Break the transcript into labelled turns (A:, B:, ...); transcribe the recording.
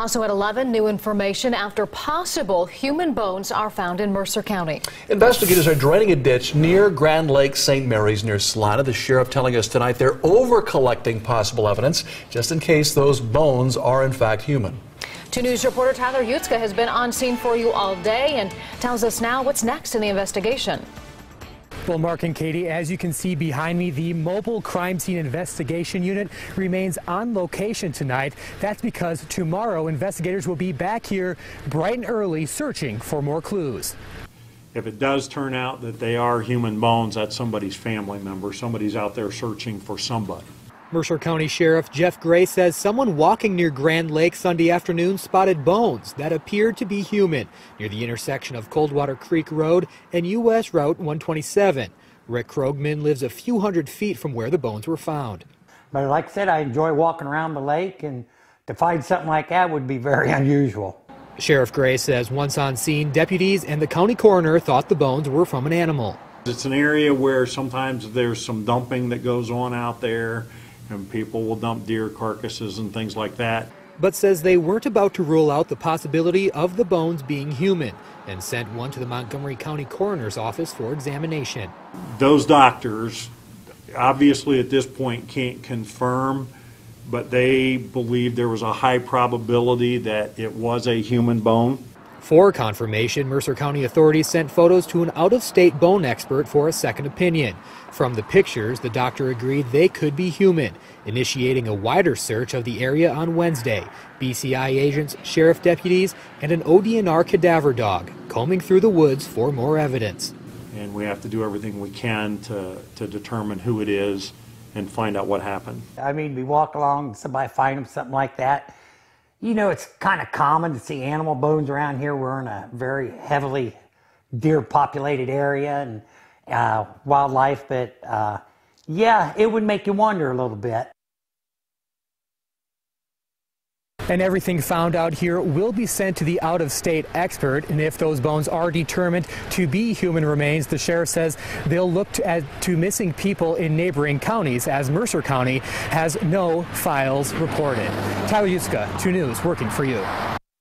A: Also at 11, new information after possible human bones are found in Mercer County.
B: Investigators are draining a ditch near Grand Lake St. Mary's near Celina. The sheriff telling us tonight they're over collecting possible evidence just in case those bones are in fact human.
A: 2 News reporter Tyler Yutzka has been on scene for you all day and tells us now what's next in the investigation.
C: Well, Mark and Katie, as you can see behind me, the Mobile Crime Scene Investigation Unit remains on location tonight. That's because tomorrow investigators will be back here bright and early searching for more clues.
D: If it does turn out that they are human bones, that's somebody's family member. Somebody's out there searching for somebody.
C: Mercer County Sheriff Jeff Gray says someone walking near Grand Lake Sunday afternoon spotted bones that appeared to be human near the intersection of Coldwater Creek Road and U.S. Route 127. Rick Krogman lives a few hundred feet from where the bones were found.
E: But like I said, I enjoy walking around the lake, and to find something like that would be very unusual.
C: Sheriff Gray says once on scene, deputies and the county coroner thought the bones were from an animal.
D: It's an area where sometimes there's some dumping that goes on out there and people will dump deer carcasses and things like that.
C: But says they weren't about to rule out the possibility of the bones being human and sent one to the Montgomery County Coroner's Office for examination.
D: Those doctors obviously at this point can't confirm, but they believe there was a high probability that it was a human bone.
C: For confirmation, Mercer County authorities sent photos to an out of state bone expert for a second opinion. From the pictures, the doctor agreed they could be human, initiating a wider search of the area on Wednesday. BCI agents, sheriff deputies, and an ODNR cadaver dog combing through the woods for more evidence.
D: And we have to do everything we can to, to determine who it is and find out what happened.
E: I mean, we walk along, somebody find them, something like that you know, it's kind of common to see animal bones around here. We're in a very heavily deer populated area and uh, wildlife, but uh, yeah, it would make you wonder a little bit.
C: And everything found out here will be sent to the out-of-state expert. And if those bones are determined to be human remains, the sheriff says they'll look to, at, to missing people in neighboring counties, as Mercer County has no files reported. Tyler Yuska, 2 News, working for you.